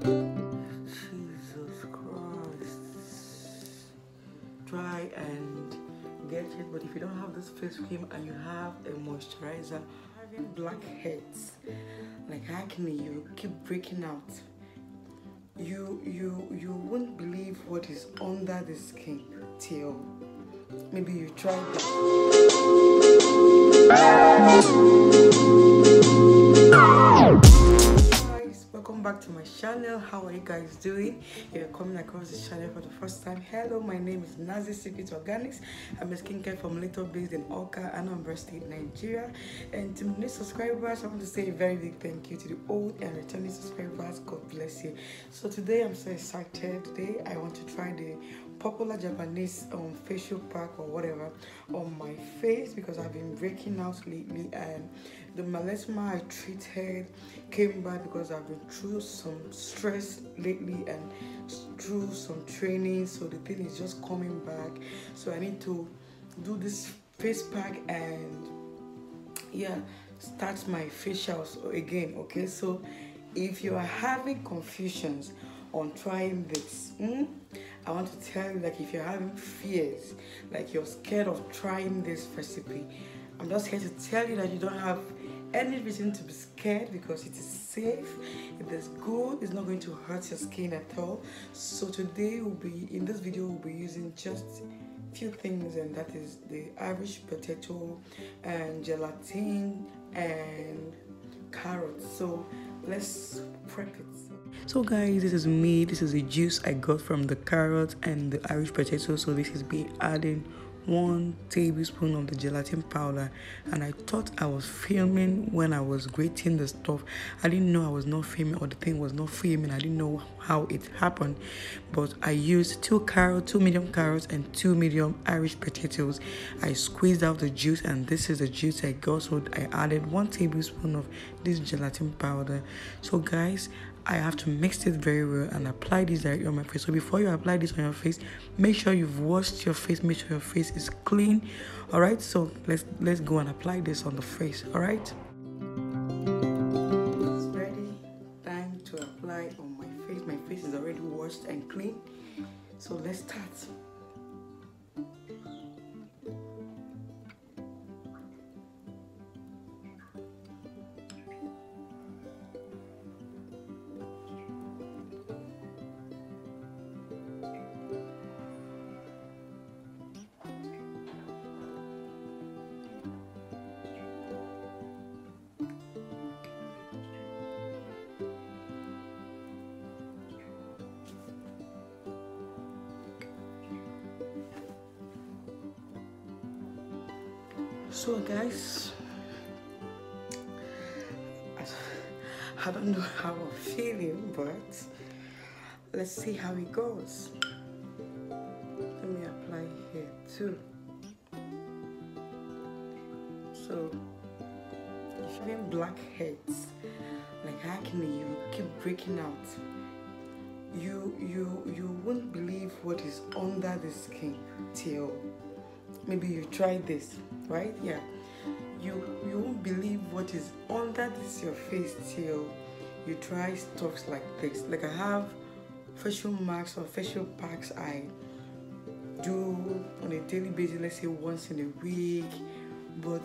Jesus Christ. Try and get it, but if you don't have this face cream and you have a moisturizer, having blackheads like acne, you keep breaking out. You you you won't believe what is under the skin till maybe you try welcome back to my channel. How are you guys doing? If you're coming across this channel for the first time. Hello my name is Nazzy secret organics. I'm a skincare formulator based in Awka anambra state nigeria. And to new subscribers i want to say a very big thank you to the old and returning subscribers. God bless you. So today i'm so excited. Today i want to try the popular Japanese um, facial pack or whatever on my face because I've been breaking out lately and the melasma I treated came back because I've been through some stress lately and through some training. So the thing is just coming back. So I need to do this face pack and yeah start my facials again okay? So if you are having confusions on trying this mm, I want to tell you like if you're having fears, like you're scared of trying this recipe, I'm just here to tell you that you don't have any reason to be scared because it is safe, it is good, it's not going to hurt your skin at all. So today we'll be in this video we'll be using just a few things and that is the Irish potato and gelatin and carrots. So let's prep it. So guys, this is me. This is the juice I got from the carrot and the Irish potato. So this is me adding one tablespoon of the gelatin powder and I thought I was filming when I was grating the stuff. I didn't know I was not filming or the thing was not filming. I didn't know how it happened. But I used two carrots, two medium carrots and two medium Irish potatoes. I squeezed out the juice and this is the juice I got. So I added one tablespoon of this gelatin powder. So guys, I have to mix it very well and apply this directly on my face. So before you apply this on your face, make sure you've washed your face, make sure your face is clean. Alright, so let's let's go and apply this on the face, alright? It's ready. Time to apply on my face. My face is already washed and clean. So let's start. So, guys, I don't know how I'm feeling, but let's see how it goes. Let me apply here too. So, if you're having blackheads like acne, you keep breaking out. You you you won't believe what is under the skin till maybe you try this right? Yeah. You you won't believe what is under this your face till you try stuff like this. Like i have facial masks or facial packs i do on a daily basis let's say once in a week. But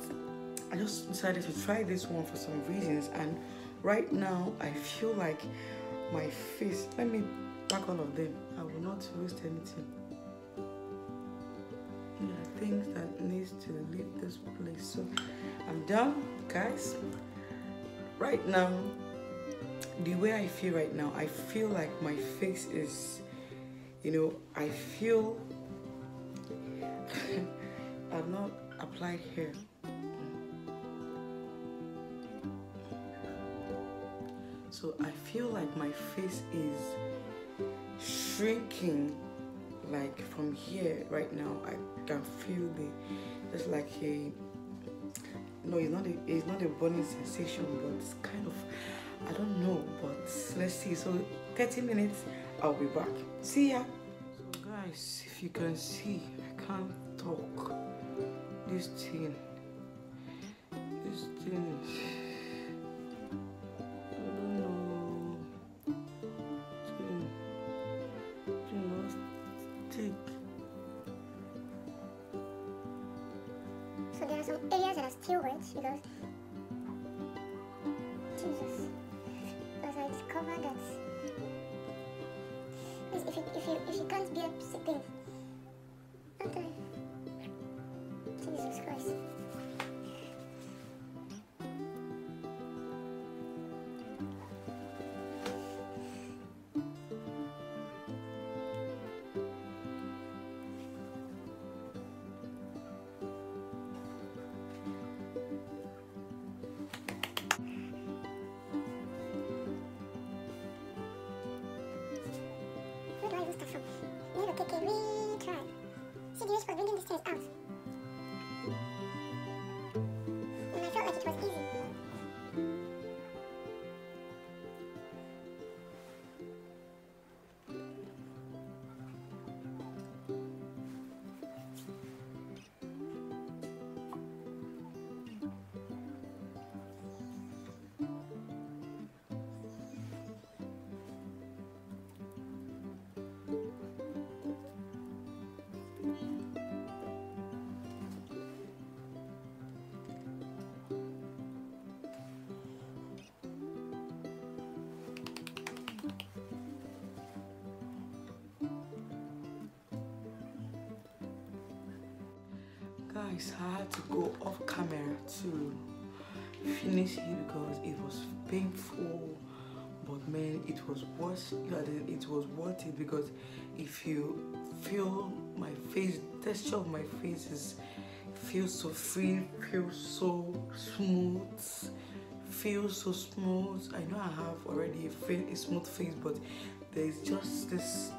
i just decided to try this one for some reasons. And right now i feel like my face let me pack all of them. I will not waste anything things that needs to leave this place. So i'm done guys. Right now the way i feel right now i feel like my face is you know i feel i've not applied hair. So i feel like my face is shrinking like from here right now i can feel the there's like a no it's not a it's not a burning sensation but it's kind of i don't know but let's see. So 30 minutes i'll be back. See ya. So guys if you can see i can't talk. This thing this thing So there are some areas that are still wet because Guys, I had to go off camera to finish it because it was painful. But man, it was worth it was worth it because if you feel my face, texture of my face is feels so free, feels so smooth, feels so smooth. I know I have already a smooth face, but there's just this.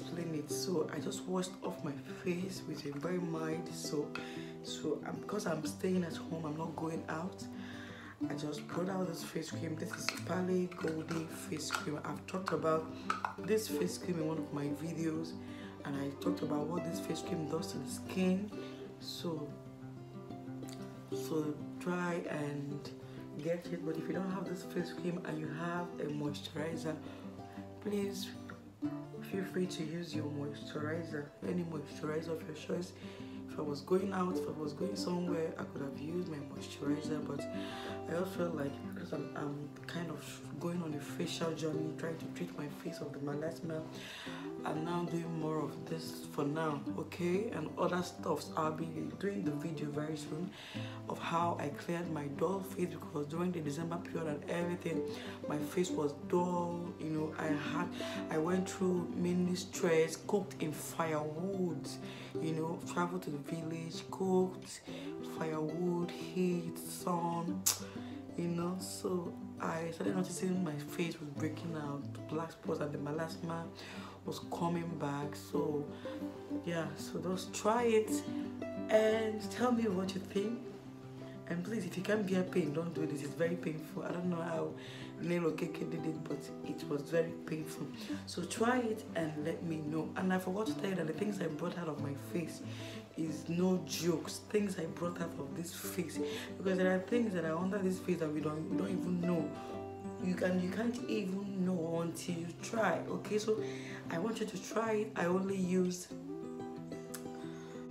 Explain it. So I just washed off my face with a very mild soap. So um, because I'm staying at home, I'm not going out. I just brought out this face cream. This is Pale Goldie face cream. I've talked about this face cream in one of my videos, and I talked about what this face cream does to the skin. So, so try and get it. But if you don't have this face cream and you have a moisturizer, please feel free to use your moisturizer, any moisturizer of your choice. If I was going out, if I was going somewhere, I could have used my moisturizer, but I also felt like because I'm, I'm kind of going on a facial journey, trying to treat my face of the melasma, I'm now doing more of this for now, okay? And other stuffs. I'll be doing the video very soon of how I cleared my dull face because during the December period and everything, my face was dull. You know, I had, I went through many stress, cooked in firewood. You know, traveled to the village, cooked firewood, heat, sun. You know, so I started noticing my face was breaking out, black spots, and the melasma was coming back. So, yeah, so just try it and tell me what you think. And please, if you can't bear pain, don't do this. It's very painful. I don't know how Nelo Keke did it, but it was very painful. So try it and let me know. And I forgot to tell you that the things I brought out of my face is no jokes. Things I brought out of this face because there are things that are under this face that we don't we don't even know. You can you can't even know until you try. Okay, so I want you to try it. I only use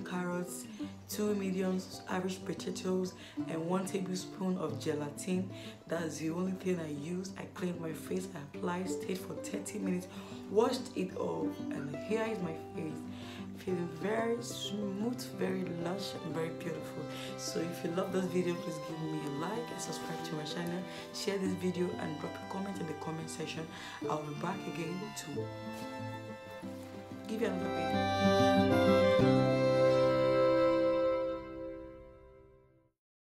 carrots, two medium average potatoes, and one tablespoon of gelatin. That's the only thing I use. I cleaned my face, I applied, stayed for 30 minutes, washed it off, and here is my face. Feeling very smooth, very lush, and very beautiful. So if you love this video, please give me a like and subscribe to my channel. Share this video and drop a comment in the comment section. I'll be back again to give you another video.